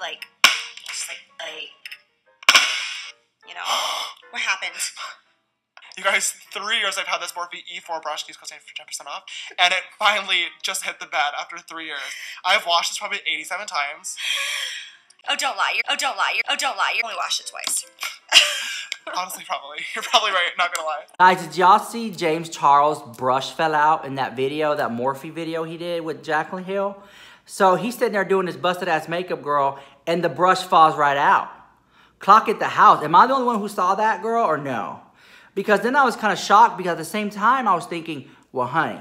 like, just like, like, you know, what happened? You guys, three years I've had this Morphe E4 brush keeps costing 10% off, and it finally just hit the bed after three years. I've washed this probably 87 times. Oh, don't lie. You're, oh, don't lie. You're, oh, don't lie. You only washed it twice. Honestly, probably. You're probably right, not gonna lie. Guys, did y'all see James Charles' brush fell out in that video, that Morphe video he did with Jaclyn Hill? So he's sitting there doing his busted ass makeup girl, and the brush falls right out. Clock at the house. Am I the only one who saw that girl or no? Because then I was kind of shocked because at the same time I was thinking, well, honey,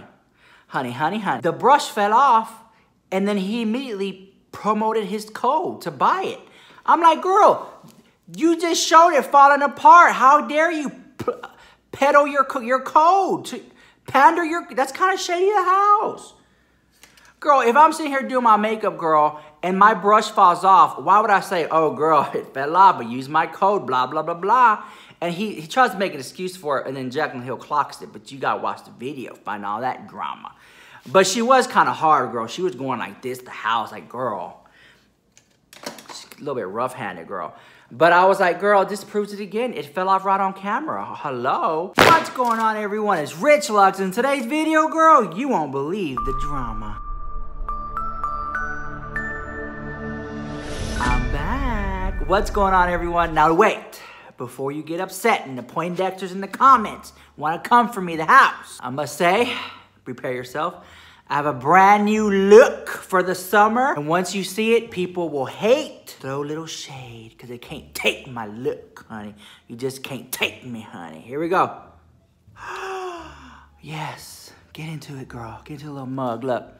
honey, honey, honey. The brush fell off, and then he immediately promoted his code to buy it. I'm like, girl, you just showed it falling apart. How dare you peddle your your code to pander your? That's kind of shady. The house, girl. If I'm sitting here doing my makeup, girl, and my brush falls off, why would I say, "Oh, girl, it fell off"? But use my code, blah blah blah blah. And he, he tries to make an excuse for it, and then Jaclyn Hill clocks it. But you gotta watch the video, find all that drama. But she was kind of hard, girl. She was going like this, the house, like, girl. A little bit rough-handed, girl. But I was like, girl, this proves it again. It fell off right on camera. Hello? What's going on, everyone? It's Rich Lux. In today's video, girl, you won't believe the drama. What's going on, everyone? Now, wait. Before you get upset and the Poindexters in the comments want to come for me, the house, I must say, prepare yourself. I have a brand new look for the summer. And once you see it, people will hate. Throw a little shade because they can't take my look, honey. You just can't take me, honey. Here we go. yes. Get into it, girl. Get into a little mug. Look.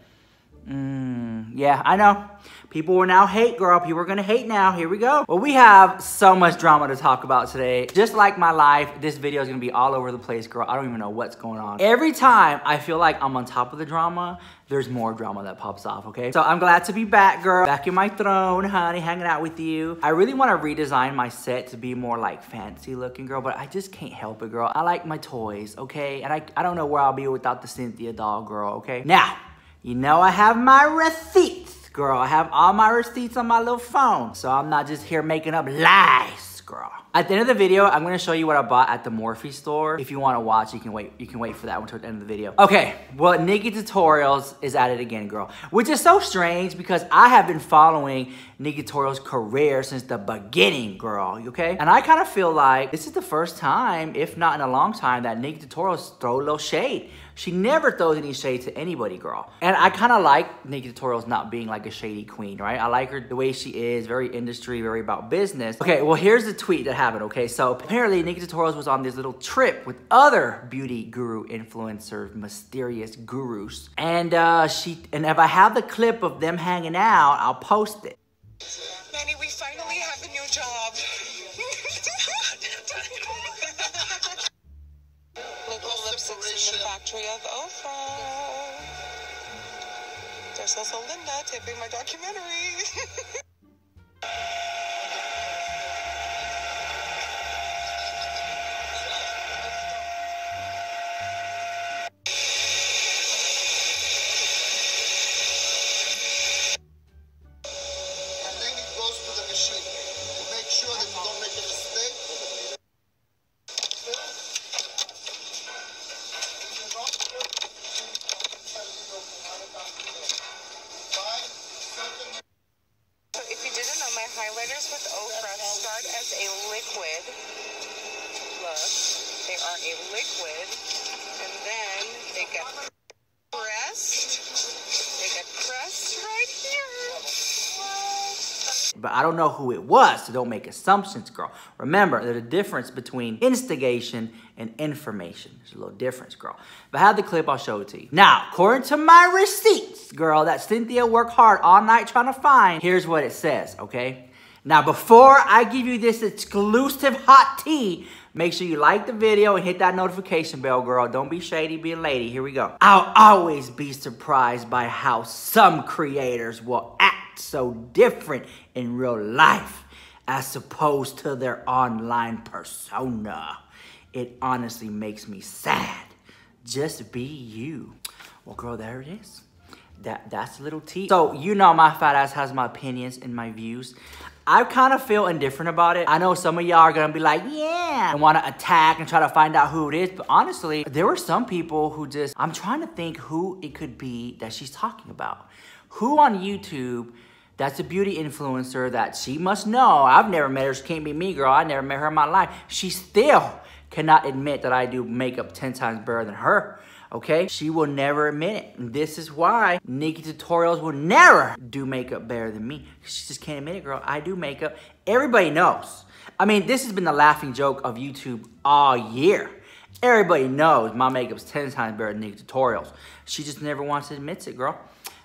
Mmm, yeah, I know. People will now hate, girl. People are gonna hate now. Here we go. Well, we have so much drama to talk about today. Just like my life, this video is gonna be all over the place, girl. I don't even know what's going on. Every time I feel like I'm on top of the drama, there's more drama that pops off, okay? So I'm glad to be back, girl. Back in my throne, honey, hanging out with you. I really wanna redesign my set to be more like fancy looking, girl, but I just can't help it, girl. I like my toys, okay? And I, I don't know where I'll be without the Cynthia doll, girl, okay? Now, you know I have my receipts, girl. I have all my receipts on my little phone. So I'm not just here making up lies, girl. At the end of the video, I'm gonna show you what I bought at the Morphe store. If you wanna watch, you can wait You can wait for that one until the end of the video. Okay, well, Nikkie Tutorials is at it again, girl. Which is so strange because I have been following Nikkie Tutorials' career since the beginning, girl, okay? And I kind of feel like this is the first time, if not in a long time, that Nikkie Tutorials throw a little shade she never throws any shade to anybody, girl. And I kind of like Nikkie Tutorials not being like a shady queen, right? I like her the way she is, very industry, very about business. Okay, well, here's the tweet that happened, okay? So apparently Nikkie Tutorials was on this little trip with other beauty guru influencers, mysterious gurus. And uh, she, and if I have the clip of them hanging out, I'll post it. Manny, we finally have a new job. in the factory of Ofra. There's also Linda taping my documentary. but I don't know who it was, so don't make assumptions, girl. Remember, there's a difference between instigation and information. There's a little difference, girl. If I have the clip, I'll show it to you. Now, according to my receipts, girl, that Cynthia worked hard all night trying to find, here's what it says, okay? Now, before I give you this exclusive hot tea, make sure you like the video and hit that notification bell, girl. Don't be shady, be a lady. Here we go. I'll always be surprised by how some creators will act so different in real life as opposed to their online persona. It honestly makes me sad. Just be you. Well, girl, there it is. that that's a little tea. So you know my fat ass has my opinions and my views. I kind of feel indifferent about it. I know some of y'all are gonna be like, yeah, and want to attack and try to find out who it is. But honestly, there were some people who just, I'm trying to think who it could be that she's talking about. Who on YouTube that's a beauty influencer that she must know. I've never met her. She can't be me, girl. I never met her in my life. She still cannot admit that I do makeup 10 times better than her okay? She will never admit it. This is why Nikkie Tutorials will never do makeup better than me. She just can't admit it, girl. I do makeup. Everybody knows. I mean, this has been the laughing joke of YouTube all year. Everybody knows my makeup's 10 times better than Nikkie Tutorials. She just never wants to admit it, girl.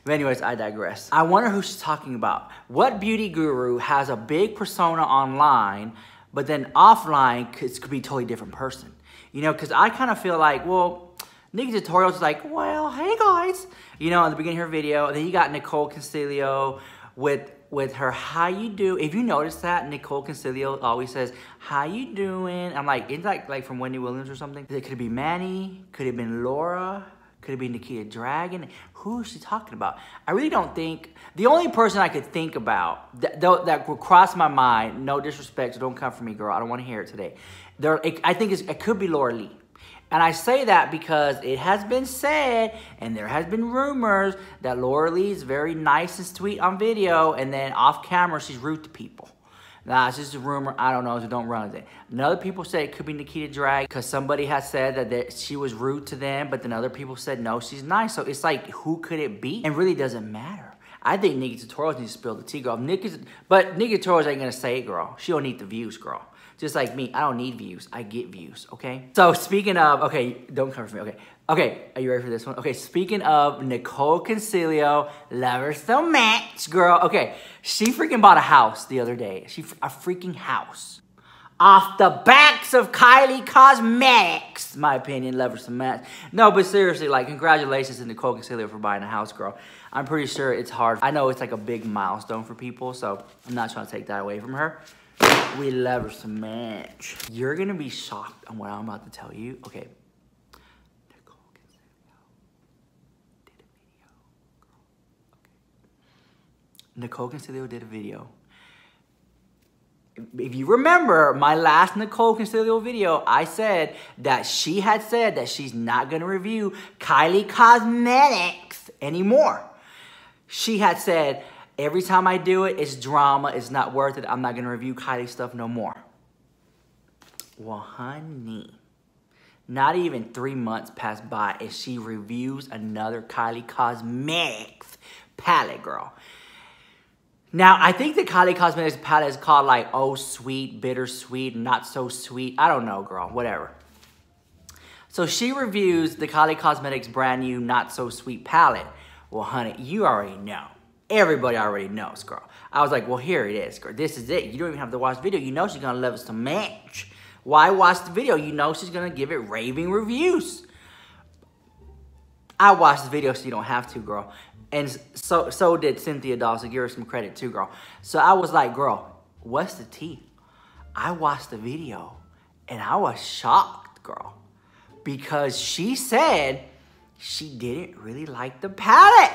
But anyways, I digress. I wonder who she's talking about. What beauty guru has a big persona online, but then offline it could be a totally different person? You know, because I kind of feel like, well, Nikkie Tutorials like, well, hey guys. You know, in the beginning of her video, then you got Nicol Concilio with with her how you do. If you notice that, Nicol Concilio always says, how you doing? I'm like, it's like like from Wendy Williams or something. It could be Manny? Could have been Laura? Could it be Nikita Dragun? Who is she talking about? I really don't think, the only person I could think about that, that would cross my mind, no disrespect, don't come for me, girl. I don't want to hear it today. There, it, I think it could be Laura Lee. And I say that because it has been said and there has been rumors that Laura Lee is very nice and sweet on video and then off camera she's rude to people. Nah, it's just a rumor. I don't know, so don't run with it. Another people say it could be Nikita Drag because somebody has said that, that she was rude to them, but then other people said no, she's nice. So it's like, who could it be? And really doesn't matter. I think Nikkie Tutorials needs to spill the tea, girl. Nikkie, but Nikkie Tutorials ain't gonna say it, girl. She don't need the views, girl. Just like me, I don't need views. I get views, okay? So speaking of, okay, don't cover for me, okay. Okay, are you ready for this one? Okay, speaking of Nicol Concilio, lovers so much, girl. Okay, she freaking bought a house the other day. She a freaking house. Off the backs of Kylie Cosmetics. My opinion, Love lovers some match. No, but seriously, like, congratulations to Nicol Concilio for buying a house, girl. I'm pretty sure it's hard. I know it's like a big milestone for people, so I'm not trying to take that away from her. We love her so much. You're gonna be shocked on what I'm about to tell you. Okay. Nicol Concilio did a video. Okay. Nicol did a video. If you remember my last Nicol Concilio video, I said that she had said that she's not gonna review Kylie Cosmetics anymore. She had said, Every time I do it, it's drama. It's not worth it. I'm not going to review Kylie stuff no more. Well, honey, not even three months passed by and she reviews another Kylie Cosmetics palette, girl. Now, I think the Kylie Cosmetics palette is called like, oh, sweet, bittersweet, not so sweet. I don't know, girl, whatever. So she reviews the Kylie Cosmetics brand new Not So Sweet palette. Well, honey, you already know everybody already knows, girl. I was like, well, here it is, girl. This is it. You don't even have to watch the video. You know she's going to love us to match. Why watch the video? You know she's going to give it raving reviews. I watched the video so you don't have to, girl. And so so did Cynthia Dawson. Give her some credit too, girl. So I was like, girl, what's the tea? I watched the video and I was shocked, girl. Because she said she didn't really like the palette.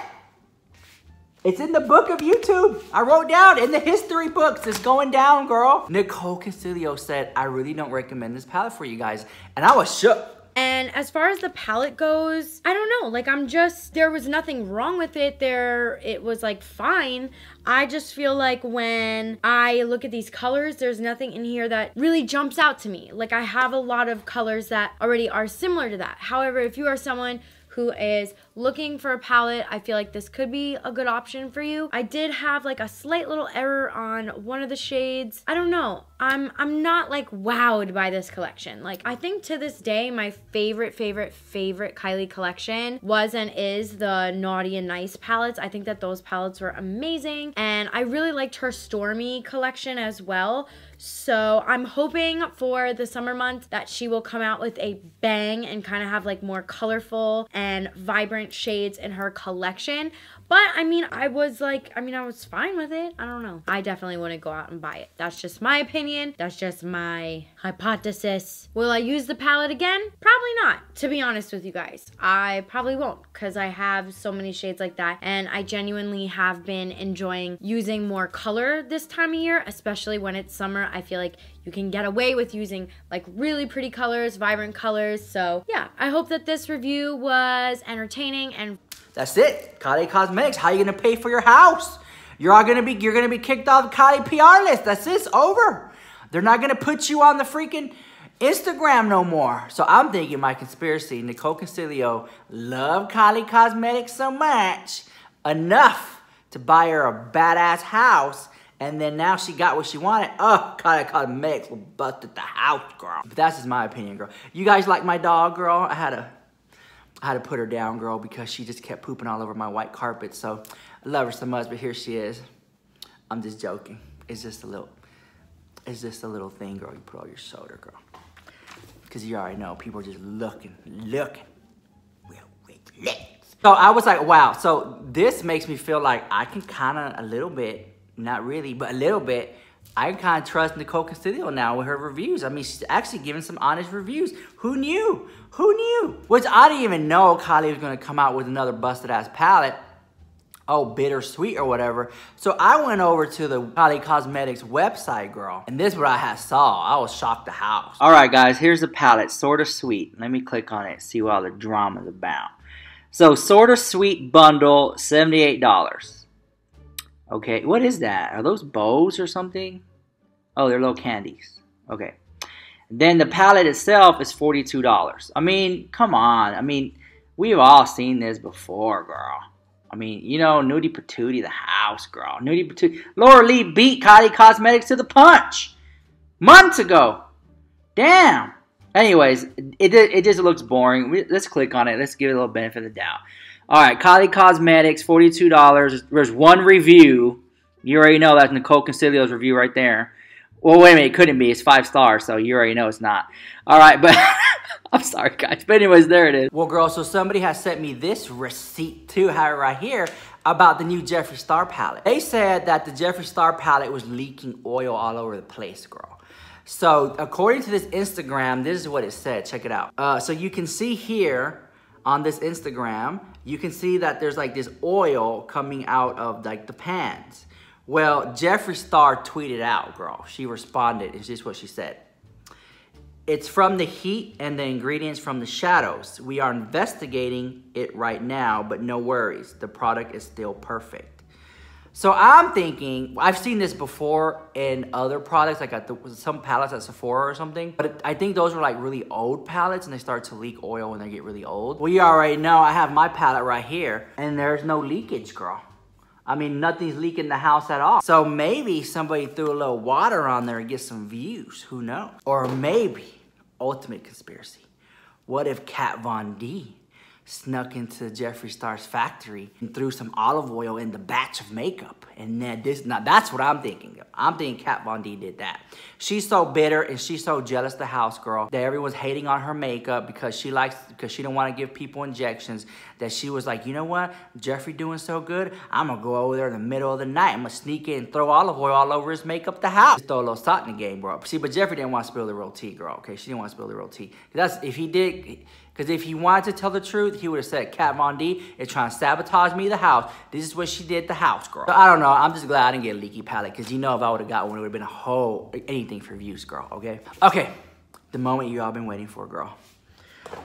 It's in the book of YouTube. I wrote down in the history books. It's going down, girl. Nicol Concilio said, I really don't recommend this palette for you guys. And I was shook. And as far as the palette goes, I don't know. Like, I'm just, there was nothing wrong with it. There, it was like fine. I just feel like when I look at these colors, there's nothing in here that really jumps out to me. Like, I have a lot of colors that already are similar to that. However, if you are someone who is looking for a palette, I feel like this could be a good option for you. I did have like a slight little error on one of the shades. I don't know. I'm I'm not like wowed by this collection. Like I think to this day my favorite favorite favorite Kylie collection was and is the Naughty and Nice palettes. I think that those palettes were amazing and I really liked her Stormy collection as well. So I'm hoping for the summer months that she will come out with a bang and kind of have like more colorful and vibrant shades in her collection. But I mean, I was like, I mean, I was fine with it. I don't know. I definitely wouldn't go out and buy it. That's just my opinion. That's just my hypothesis. Will I use the palette again? Probably not, to be honest with you guys. I probably won't because I have so many shades like that. And I genuinely have been enjoying using more color this time of year, especially when it's summer. I feel like you can get away with using like really pretty colors, vibrant colors. So yeah, I hope that this review was entertaining and That's it. Kylie Cosmetics. How you gonna pay for your house? You're all gonna be you're gonna be kicked off the Kylie PR list. That's this over. They're not gonna put you on the freaking Instagram no more. So I'm thinking my conspiracy, Nicol Concilio loved Kylie Cosmetics so much enough to buy her a badass house. And then now she got what she wanted. Oh, Kylie Cosmetics busted the house, girl. But that's just my opinion, girl. You guys like my dog, girl? I had a I had to put her down, girl, because she just kept pooping all over my white carpet. So I love her so much, but here she is. I'm just joking. It's just a little, it's just a little thing, girl. You put on your shoulder, girl. Because you already know, people are just looking, looking. Rich So I was like, wow. So this makes me feel like I can kind of a little bit, not really, but a little bit, I kind of trust Nicole Castillo now with her reviews. I mean, she's actually giving some honest reviews. Who knew? Who knew? Which I didn't even know Kylie was going to come out with another busted ass palette. Oh, bittersweet or whatever. So I went over to the Kylie Cosmetics website, girl. And this is what I had saw. I was shocked the house. All right, guys, here's the palette. Sorta Sweet. Let me click on it, see what all the drama's about. So, Sorta Sweet bundle, $78. Okay, what is that? Are those bows or something? Oh, they're little candies. Okay. Then the palette itself is $42. I mean, come on. I mean, we've all seen this before, girl. I mean, you know, Nudie Patootie, the house, girl. Nudie Patootie. Laura Lee beat Kylie Cosmetics to the punch months ago. Damn. Anyways, it, it just looks boring. Let's click on it. Let's give it a little benefit of the doubt. All right, Kylie Cosmetics, $42. There's one review. You already know that's Nicol Concilio's review right there. Well, wait a minute, it couldn't be. It's five stars, so you already know it's not. All right, but I'm sorry, guys. But anyways, there it is. Well, girl, so somebody has sent me this receipt too, right here, about the new Jeffree Star palette. They said that the Jeffree Star palette was leaking oil all over the place, girl. So according to this Instagram, this is what it said. Check it out. Uh, so you can see here on this Instagram, you can see that there's like this oil coming out of like the pans. Well, Jeffree Star tweeted out, girl. She responded. It's just what she said. It's from the heat and the ingredients from the shadows. We are investigating it right now, but no worries. The product is still perfect. So I'm thinking, I've seen this before in other products, like at the, some palettes at Sephora or something. But I think those were like really old palettes and they start to leak oil when they get really old. Well, you already know I have my palette right here and there's no leakage, girl. I mean, nothing's leaking the house at all. So maybe somebody threw a little water on there and get some views. Who knows? Or maybe ultimate conspiracy. What if Kat Von D snuck into Jeffree Star's factory and threw some olive oil in the batch of makeup? And then this, now that's what I'm thinking. I'm thinking Kat Von D did that. She's so bitter and she's so jealous the house girl that everyone's hating on her makeup because she likes, because she don't want to give people injections that she was like, you know what? Jeffree doing so good, I'm gonna go over there in the middle of the night. I'm gonna sneak in and throw olive oil all over his makeup the house. Just throw a little salt in the game, bro. See, but Jeffree didn't want to spill the real tea, girl. Okay, she didn't want to spill the real tea. That's if he did, because if he wanted to tell the truth, he would have said, Kat Von D is trying to sabotage me the house. This is what she did the house, girl. So I don't know. I'm just glad I didn't get a leaky palette because you know if I would have got one, it would have been a whole anything for views, girl. Okay. Okay. The moment you all been waiting for, girl.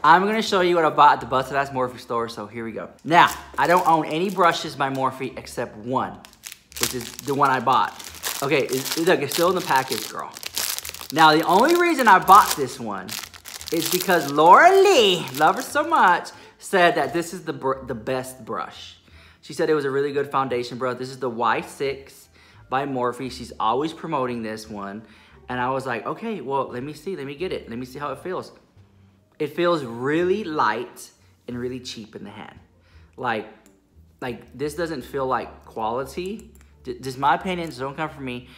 I'm gonna show you what I bought at the Busted Ass Morphe store, so here we go. Now, I don't own any brushes by Morphe except one, which is the one I bought. Okay, it's, look, it's still in the package, girl. Now, the only reason I bought this one is because Laura Lee, love her so much, said that this is the, the best brush. She said it was a really good foundation brush. This is the Y6 by Morphe. She's always promoting this one. And I was like, okay, well, let me see. Let me get it. Let me see how it feels. It feels really light and really cheap in the hand. Like, like this doesn't feel like quality. Just my opinion, so don't come from me.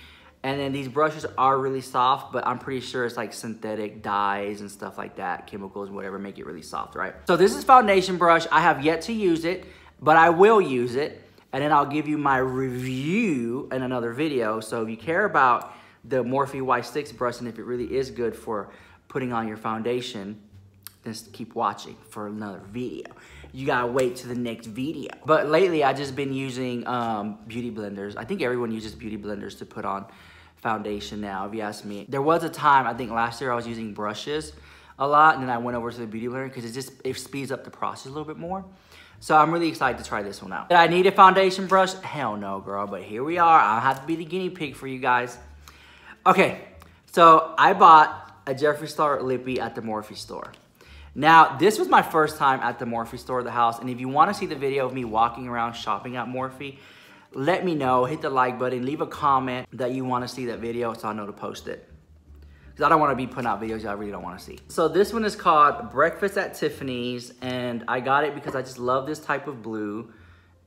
And then these brushes are really soft, but I'm pretty sure it's like synthetic dyes and stuff like that, chemicals, and whatever, make it really soft, right? So this is foundation brush. I have yet to use it, but I will use it. and then I'll give you my review in another video. So if you care about the Morphe Y6 brush and if it really is good for putting on your foundation, just keep watching for another video. You gotta wait to the next video. But lately, I just been using um, beauty blenders. I think everyone uses beauty blenders to put on foundation now, if you ask me. There was a time, I think last year I was using brushes a lot, and then I went over to the beauty blender because it just it speeds up the process a little bit more. So I'm really excited to try this one out. Did I need a foundation brush? Hell no, girl, but here we are. I'll have to be the guinea pig for you guys. Okay, so I bought a Jeffree Star lippy at the Morphe store. Now, this was my first time at the Morphe store, of the house, and if you want to see the video of me walking around shopping at Morphe, let me know, hit the like button, leave a comment that you want to see that video so I know to post it. Because I don't want to be putting out videos I really don't want to see. So this one is called Breakfast at Tiffany's, and I got it because I just love this type of blue.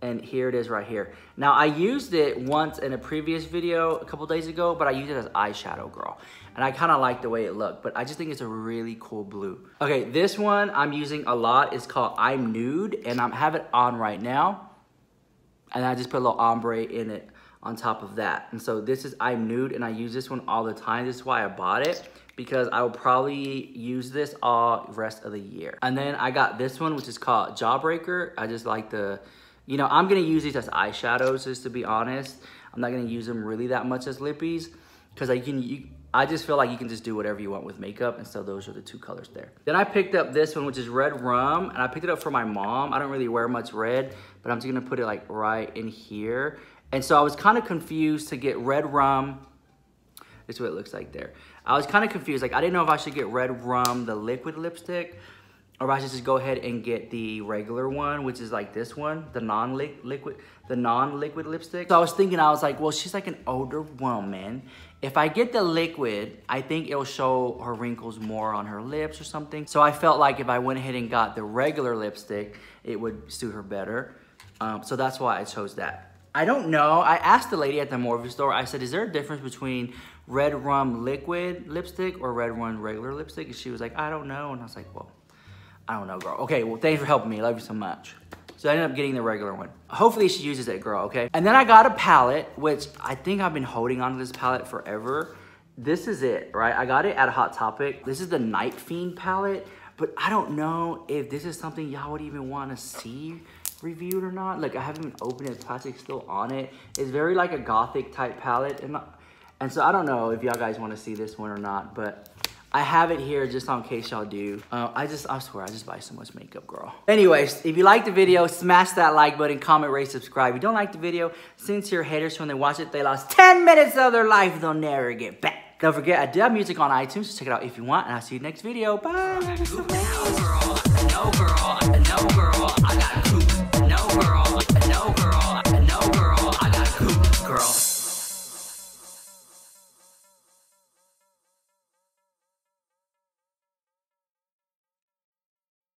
And here it is right here. Now, I used it once in a previous video a couple days ago, but I used it as eyeshadow, girl. And I kind of like the way it looked, but I just think it's a really cool blue. Okay, this one I'm using a lot. It's called I'm Nude, and I have it on right now. And I just put a little ombre in it on top of that. And so this is I'm Nude, and I use this one all the time. This is why I bought it because I will probably use this all rest of the year. And then I got this one, which is called Jawbreaker. I just like the you know, I'm gonna use these as eyeshadows, just to be honest. I'm not gonna use them really that much as lippies, because I can, you, I just feel like you can just do whatever you want with makeup, and so those are the two colors there. Then I picked up this one, which is Red Rum, and I picked it up for my mom. I don't really wear much red, but I'm just gonna put it like right in here. And so I was kind of confused to get Red Rum. This is what it looks like there. I was kind of confused. Like, I didn't know if I should get Red Rum, the liquid lipstick, or I should just go ahead and get the regular one, which is like this one, the non-liquid, the non-liquid lipstick. So I was thinking, I was like, well, she's like an older woman. If I get the liquid, I think it'll show her wrinkles more on her lips or something. So I felt like if I went ahead and got the regular lipstick, it would suit her better. Um, so that's why I chose that. I don't know. I asked the lady at the Morphe store, I said, is there a difference between red rum liquid lipstick or red rum regular lipstick? And she was like, I don't know. And I was like, well, I don't know, girl. Okay, well, thanks for helping me. Love you so much. So I ended up getting the regular one. Hopefully she uses it, girl, okay? And then I got a palette, which I think I've been holding onto this palette forever. This is it, right? I got it at Hot Topic. This is the Night Fiend palette, but I don't know if this is something y'all would even want to see reviewed or not. Like, I haven't even opened it. The plastic's still on it. It's very like a gothic type palette. And, and so I don't know if y'all guys want to see this one or not, but I have it here just in case y'all do. Uh, I just, I swear, I just buy so much makeup, girl. Anyways, if you like the video, smash that like button, comment, rate, subscribe. If you don't like the video, since your haters, when they watch it, they lost 10 minutes of their life, they'll never get back. Don't forget, I do have music on iTunes, so check it out if you want, and I'll see you next video. Bye.